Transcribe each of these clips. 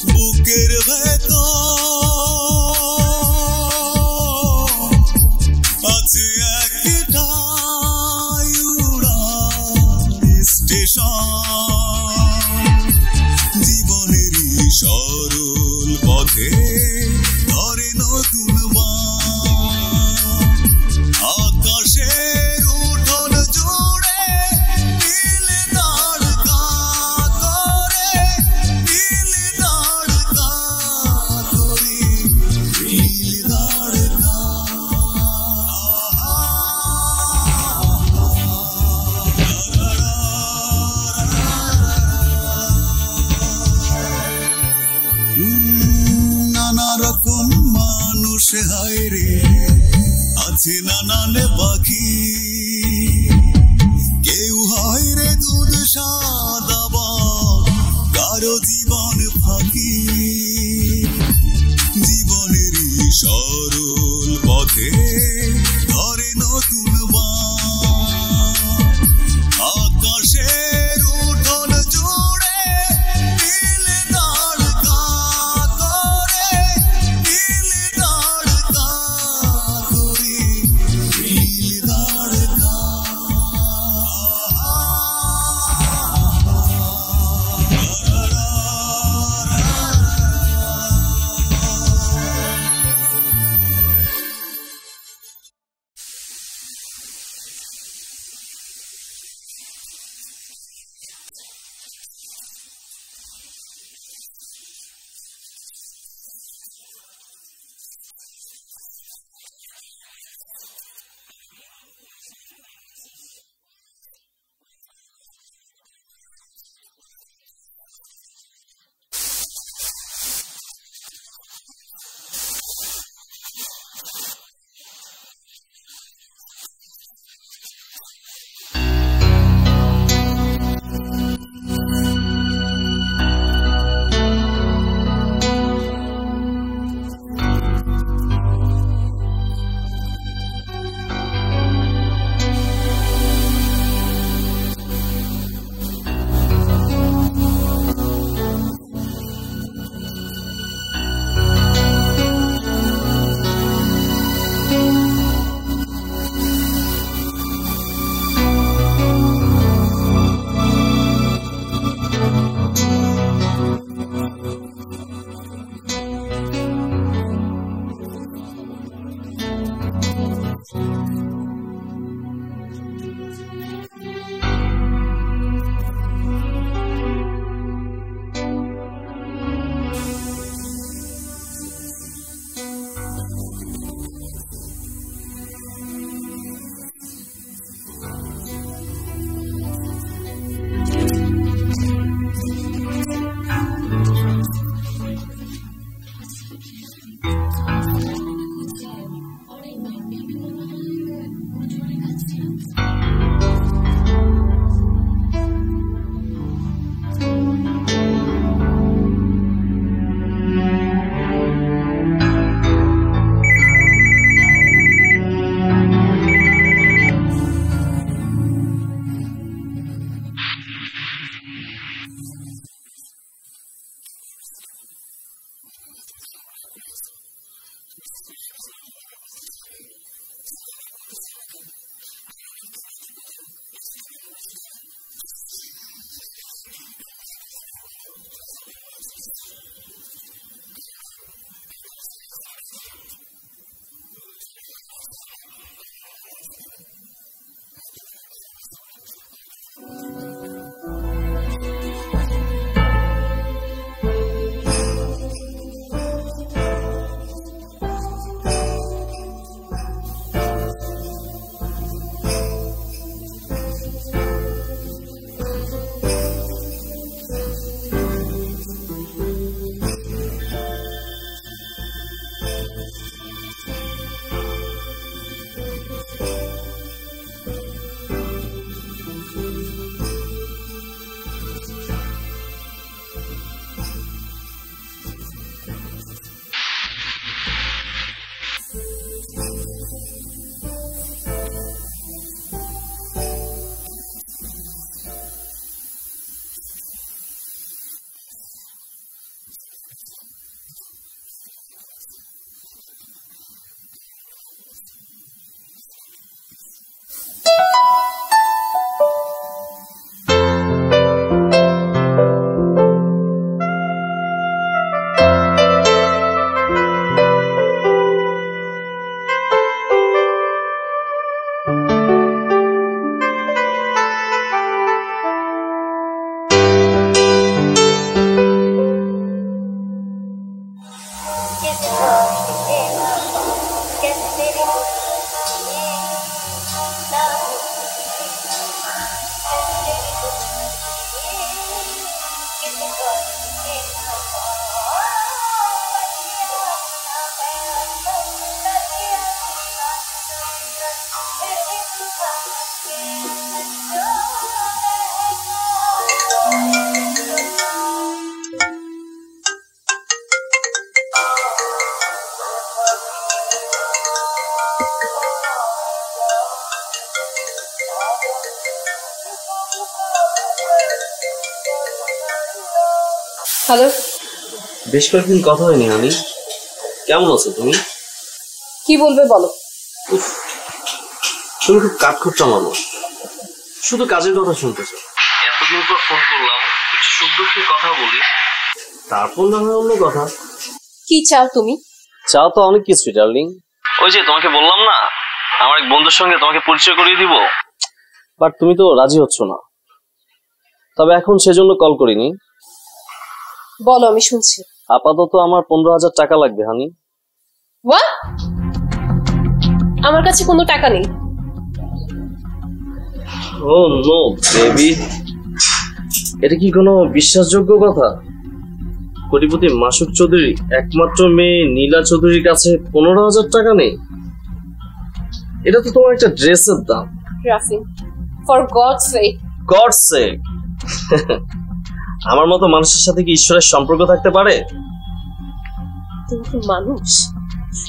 জীবন নানান পাখি হ্যালো। বেশ কয়েকদিন কথা হয়নি হানি কেমন আছো তুমি? কি বলবে বলো। তুমি খুব কাঠখোট্টা মানুষ শুধু কাজের কথা শুনতেছো। এতদিন পর ফোন করলাম কিছু সুখ দুঃখের কথা বলি। তারপর না হয় অন্য কথা। কি চাও তুমি? চাও তো অনেক কিছু ডার্লিং ওই যে তোমাকে বললাম না আমার এক বন্ধুর সঙ্গে তোমাকে পরিচয় করিয়ে দিব। বাট তুমি তো রাজি হচ্ছ না। তবে এখন সেজন্য কল করিনি। বলো আমি শুনছি। আপাতত আমার পনেরো হাজার টাকা লাগবে হানি। হোয়াট আমার কাছে কোনো টাকা নেই। ও নো বেবি এটা কি কোনো বিশ্বাসযোগ্য কথা? কোটিপতি মাসুক চৌধুরী একমাত্র মেয়ে নীলা চৌধুরীর কাছে পনেরো হাজার টাকা নেই? এটা তো তোমার একটা ড্রেসের দাম। Rafin for God sake God সে আমার মতো মানুষের সাথে কি ঈশ্বরের সম্পর্ক থাকতে পারে? তুমি কি মানুষ?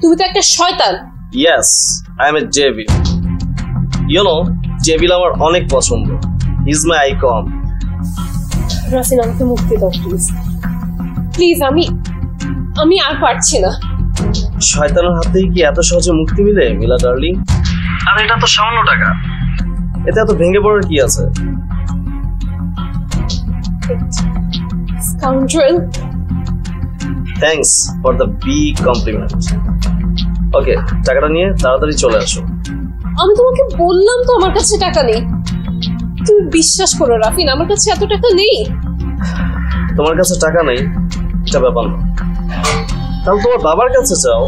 তুমি তো একটা শয়তান। Yes I am a devil you know devil আমার অনেক পছন্দ। ইজ মাই আইকন রাফিন আমাকে মুক্তি দাও প্লিজ প্লিজ আমি আমি আর পারছি না। শয়তানের হাত কি এত সহজে মুক্তি মিলে মিলা ডার্লিং? আর এটা তো সামান্য টাকা। এতে এত ভেঙে পড়ার কি আছে? Scoundrel thanks for the big compliment okay টাকাটা নিয়ে তাড়াতাড়ি চলে আসো। আমি তোমাকে বললাম তো আমার কাছে টাকা নেই। তুমি বিশ্বাস করো রাফিন আমার কাছে এত টাকা নেই। তোমার কাছে টাকা নেই এটা ব্যাপার না। তাহলে তোমার বাবার কাছে চাও?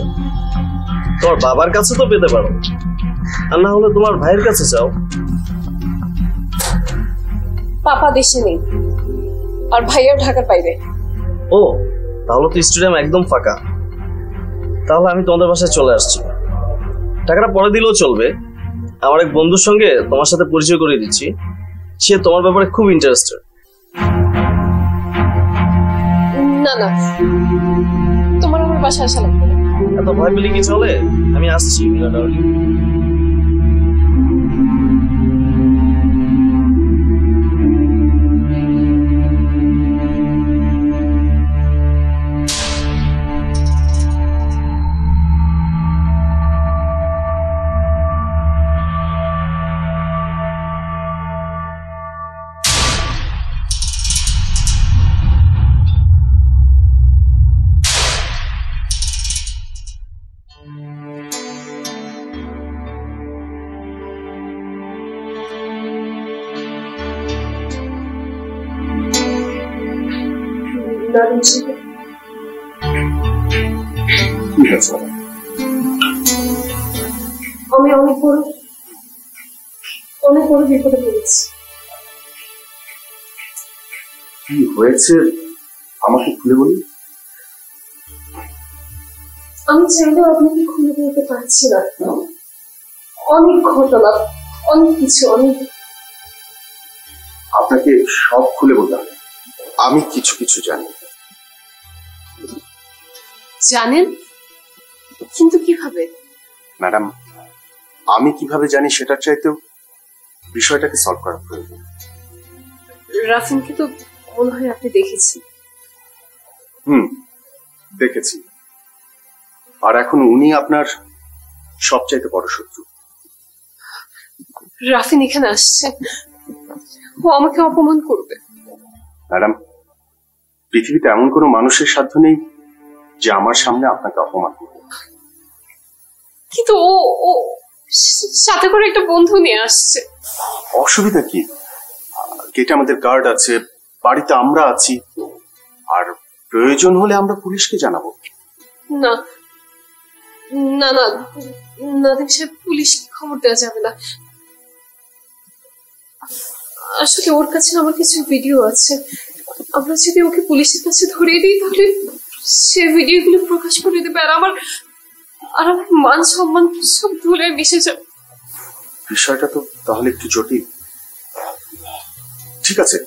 তোমার বাবার কাছে তো পেতে পারো। আর না হলে তোমার ভাইয়ের কাছে চাও? পাপা দেশে নেই। আর ভাইয়া ঢাকার বাইরে। ও তাহলে তো স্টেডিয়াম একদম ফাঁকা। তাহলে আমি তোমাদের বাসায় চলে আসছি। টাকাটা পরে দিলেও চলবে। আমার এক বন্ধুর সঙ্গে তোমার সাথে পরিচয় করিয়ে দিচ্ছি। সে তোমার ব্যাপারে খুব ইন্টারেস্টেড না না। তোমার আমার বাসায় আসা লাগবে না। এত ভয় পেলে কি চলে? আমি আসছি মিলা আমি অনেক বড় অনেক বড় বিপদে পড়েছি কি হয়েছে আমাকে খুলে বলি আমি চাইলেও আপনাকে খুলে বলতে পারছি না অনেক ঘটনা অনেক কিছু অনেক আপনাকে সব খুলে বলতে হবে আমি কিছু কিছু জানি জানেন? কিন্তু কীভাবে? ম্যাডাম আমি কীভাবে জানি সেটার চাইতেও বিষয়টাকে সলভ করা প্রয়োজন। রাফিনকে তো মনে হয় আপনি দেখেছেন হুম দেখেছি। আর এখন উনি আপনার সবচাইতে বড় শত্রু। রাফিন এখানে আসছে। ও আমাকে অপমান করবে। ম্যাডাম পৃথিবীতে এমন কোনো মানুষের সাধ্য নেই যে আমার সামনে আপনাকে অপমান করবে। কিন্তু ও ও সাথে করে একটা বন্ধু নিয়ে আসছে। অসুবিধা কি? গেটে আমাদের গার্ড আছে বাড়িতে আমরা আছি। আর প্রয়োজন হলে আমরা পুলিশকে জানাব। না না না নাদিম সাহেব পুলিশকে খবর দেওয়া যাবে না। আসলে ওর কাছে আমার কিছু ভিডিও আছে। আমরা যদি ওকে পুলিশের কাছে ধরিয়ে দিই তাহলে সে ভিডিওগুলো প্রকাশ করে দেবে আর আমার আর আমার মান সম্মান সব ধুলে মিশে যাবে বিষয়টা তো তাহলে একটু জটিল। ঠিক আছে।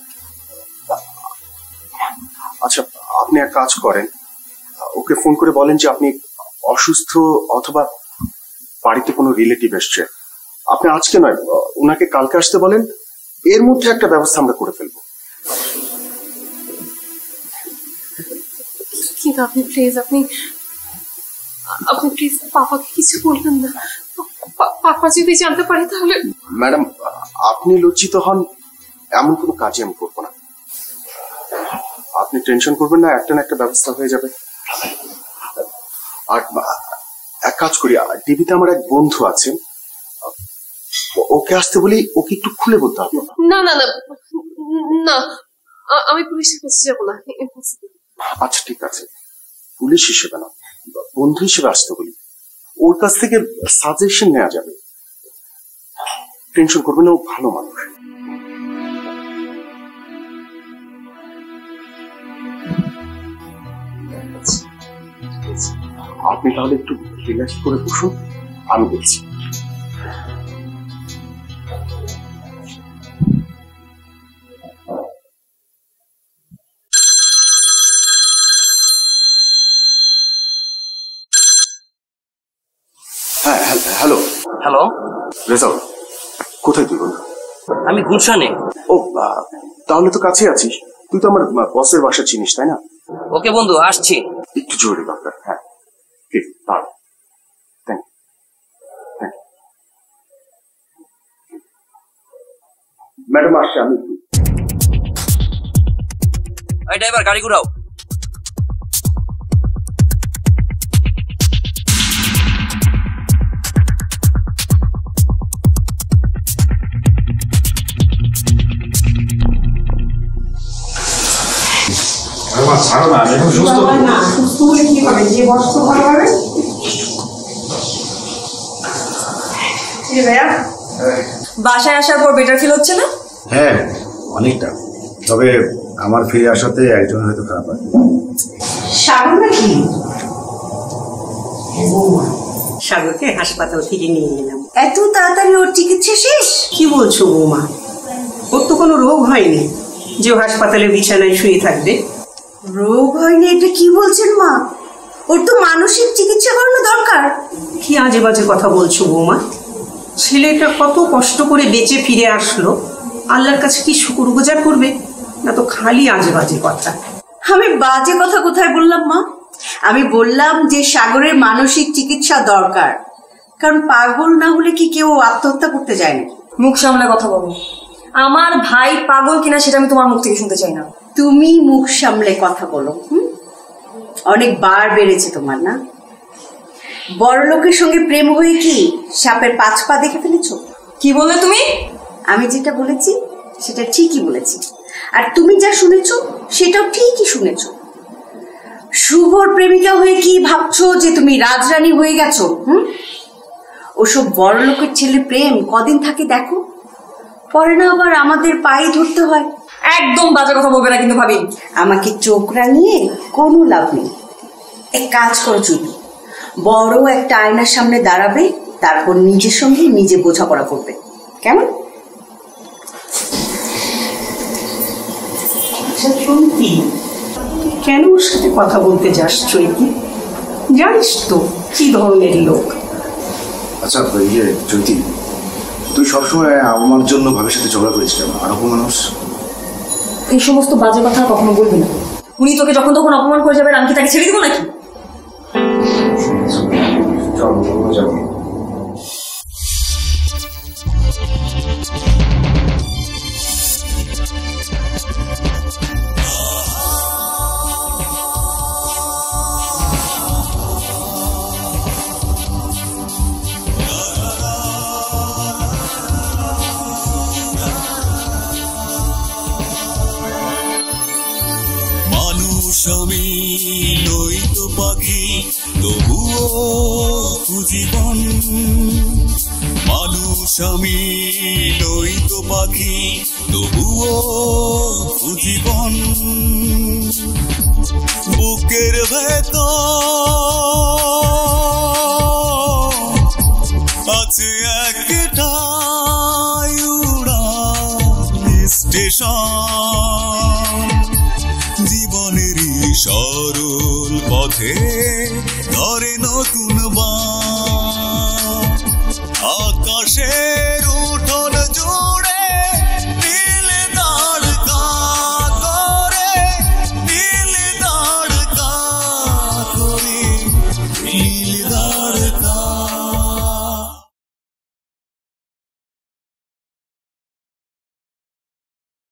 আচ্ছা আপনি এক কাজ করেন। ওকে ফোন করে বলেন যে আপনি অসুস্থ অথবা বাড়িতে কোনো রিলেটিভ এসছে। আপনি আজকে নয়, ওনাকে কালকে আসতে বলেন। এর মধ্যে একটা ব্যবস্থা আমরা করে ফেলব। কিন্তু আপনি প্লিজ আপনি আপনি প্লিজ পাপাকে কিছু বলবেন না। পাপা যদি জানতে পারে তাহলে ম্যাডাম আপনি লজ্জিত হন এমন কোনো কাজই আমি করব না। আপনি টেনশন করবেন না একটা না একটা ব্যবস্থা হয়ে যাবে। আর এক কাজ করি টিভিতে আমার এক বন্ধু আছে। ওকে আসতে বলি ওকে একটু খুলে বলতে হবে। না না না না আমি পুলিশের কাছে যাব না আচ্ছা ঠিক আছে। পুলিশ হিসেবে না বন্ধু হিসেবে আসতে বলি, ওর কাছ থেকে সাজেশন নেওয়া যাবে। টেনশন করবেন না, ও ভালো মানুষ। আপনি তাহলে একটু রিল্যাক্স করে বসুন, আমি বলছি। হ্যালো রেজাউল কোথায় তুই বন্ধু আমি গুলশানে। ও তাহলে তো কাছে আছিস। তুই তো আমার বসের বাসা চিনিস তাই না? ওকে বন্ধু আসছি। একটু জরুরি দরকার হ্যাঁ। ঠিক তার থ্যাংক থ্যাংক ম্যাডাম আসছে আমি এই ড্রাইভার গাড়ি ঘুরাও। আমার না আমি এখন সুস্থ না সুস্থ হলে কি হবে? যে বস্ত্র ভালো হবে ভাইয়া? বাসায় আসার পর বেটার ফিল হচ্ছে না? হ্যাঁ অনেকটা। তবে আমার ফিরে আসাতে একজন হয়তো খারাপ হয়। সাগর নাকি? সাগরকে হাসপাতাল থেকে নিয়ে এলাম এত তাড়াতাড়ি ওর চিকিৎসা শেষ? কি বলছো বৌমা? ওর তো কোনো রোগ হয়নি যে হাসপাতালে বিছানায় শুয়ে থাকবে। রোগ হয়নি এটা কি বলছেন মা? ওর তো মানসিক চিকিৎসা করানো দরকার। কি আজে বাজে কথা বলছো বৌমা? ছেলেটা কত কষ্ট করে বেঁচে ফিরে আসলো। আল্লাহর কাছে কি শুকুর গুজার করবে? না তো খালি আজে বাজে কথা। আমি বাজে কথা কোথায় বললাম মা? আমি বললাম যে সাগরের মানসিক চিকিৎসা দরকার। কারণ পাগল না হলে কি কেউ আত্মহত্যা করতে যায় নাকি? মুখ সামলে কথা বলো। আমার ভাই পাগল কিনা সেটা আমি তোমার মুখ থেকে শুনতে চাই না। তুমি মুখ সামলে কথা বলো হুম? অনেক বার বেড়েছে তোমার না? বড় লোকের সঙ্গে প্রেম হয়ে কি সাপের পাঁচ পা দেখে ফেলেছো? কি বললে তুমি? আমি যেটা বলেছি সেটা ঠিকই বলেছি। আর তুমি যা শুনেছো সেটাও ঠিকই শুনেছো। শুভর প্রেমিকা হয়ে কি ভাবছ যে তুমি রাজরানী হয়ে গেছো হুম? ওসব বড় লোকের ছেলে প্রেম কদিন থাকে দেখো? পরে না আবার আমাদের পায়ে ধরতে হয়। একদম বাজে কথা বলবে না কিন্তু ভাবি। আমাকে চোখ রাঙিয়ে কোনো লাভ নেই। এক কাজ করো চুপি। বড় একটা আয়নার সামনে দাঁড়াবে তারপর নিজের সঙ্গে নিজে বোঝাপড়া করবে। কেমন? আচ্ছা চৈতি কেন ওর সাথে কথা বলতে যাস চৈতি? জানিস তো কি ধরনের লোক? আচ্ছা ইয়ে জ্যোতি তুই সবসময় আমার জন্য ভাবের সাথে ঝগড়া করিস কেন? আর মানুষ? এই সমস্ত বাজে কথা কখনো বলবি না। উনি তোকে যখন তখন অপমান করে যাবেন আমি কি তাকে ছেড়ে দিব নাকি? আমি নই তো পাখি, তবুও জীবন। মানুষ আমি, নই তো পাখি, তবুও জীবন। বুকের ভেতর আছে একটা স্টেশন। সরল পথে ধরে নতুন বা আকাশে